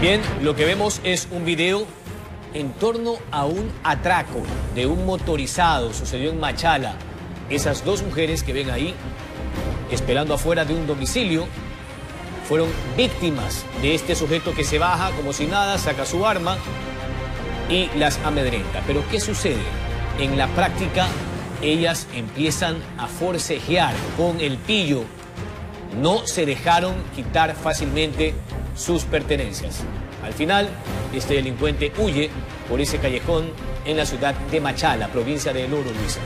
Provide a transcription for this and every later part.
Bien, lo que vemos es un video en torno a un atraco de un motorizado. Sucedió en Machala. Esas dos mujeres que ven ahí, esperando afuera de un domicilio, fueron víctimas de este sujeto que se baja como si nada, saca su arma y las amedrenta. Pero ¿qué sucede? En la práctica, ellas empiezan a forcejear con el pillo. No se dejaron quitar fácilmente sus pertenencias. Al final, este delincuente huye por ese callejón en la ciudad de Machala, provincia de Oro, Luisa.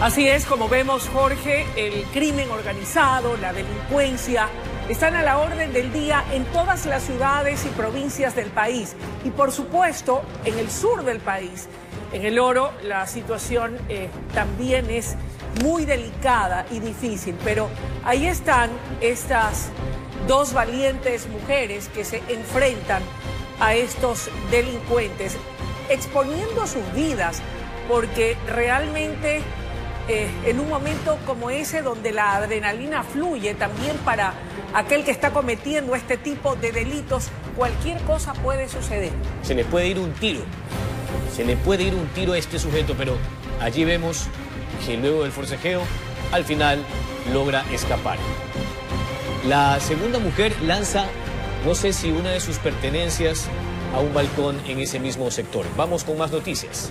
Así es, como vemos, Jorge, el crimen organizado, la delincuencia, están a la orden del día en todas las ciudades y provincias del país. Y por supuesto, en el sur del país, en el oro, la situación eh, también es muy delicada y difícil. Pero ahí están estas dos valientes mujeres que se enfrentan a estos delincuentes, exponiendo sus vidas, porque realmente eh, en un momento como ese donde la adrenalina fluye también para aquel que está cometiendo este tipo de delitos, cualquier cosa puede suceder. Se le puede ir un tiro, se le puede ir un tiro a este sujeto, pero allí vemos que luego del forcejeo, al final logra escapar. La segunda mujer lanza, no sé si una de sus pertenencias, a un balcón en ese mismo sector. Vamos con más noticias.